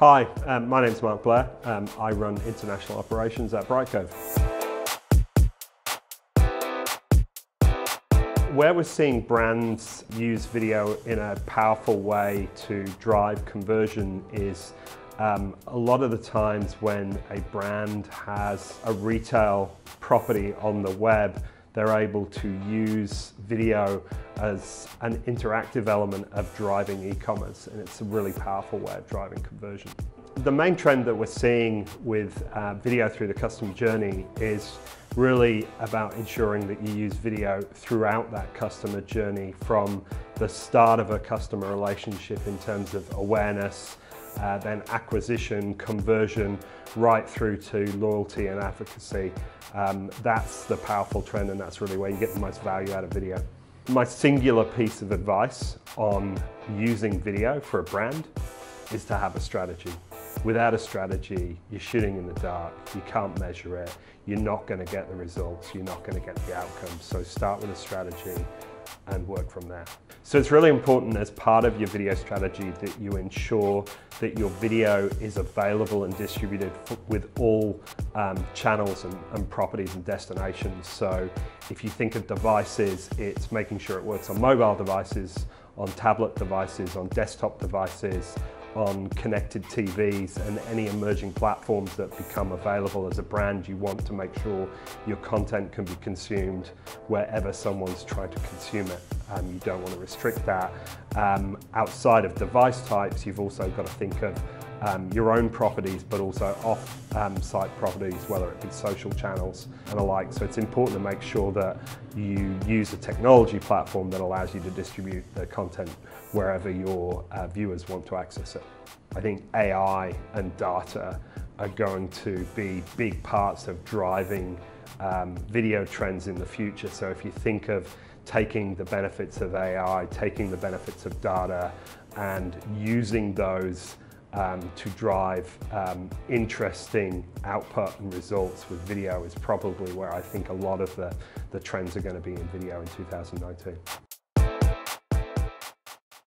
Hi, um, my name's Mark Blair. Um, I run international operations at Brightcove. Where we're seeing brands use video in a powerful way to drive conversion is um, a lot of the times when a brand has a retail property on the web, they're able to use video as an interactive element of driving e-commerce and it's a really powerful way of driving conversion. The main trend that we're seeing with uh, video through the customer journey is really about ensuring that you use video throughout that customer journey from the start of a customer relationship in terms of awareness, uh, then acquisition, conversion, right through to loyalty and advocacy. Um, that's the powerful trend and that's really where you get the most value out of video. My singular piece of advice on using video for a brand is to have a strategy. Without a strategy, you're shooting in the dark, you can't measure it, you're not going to get the results, you're not going to get the outcomes. So start with a strategy and work from there. So it's really important as part of your video strategy that you ensure that your video is available and distributed with all um, channels and, and properties and destinations. So if you think of devices, it's making sure it works on mobile devices, on tablet devices, on desktop devices, on connected TVs and any emerging platforms that become available as a brand, you want to make sure your content can be consumed wherever someone's trying to consume it. Um, you don't want to restrict that. Um, outside of device types, you've also got to think of um, your own properties, but also off-site properties, whether it be social channels and the like. So it's important to make sure that you use a technology platform that allows you to distribute the content wherever your uh, viewers want to access it. I think AI and data are going to be big parts of driving um, video trends in the future. So if you think of taking the benefits of AI, taking the benefits of data and using those um, to drive um, interesting output and results with video is probably where I think a lot of the, the trends are going to be in video in 2019.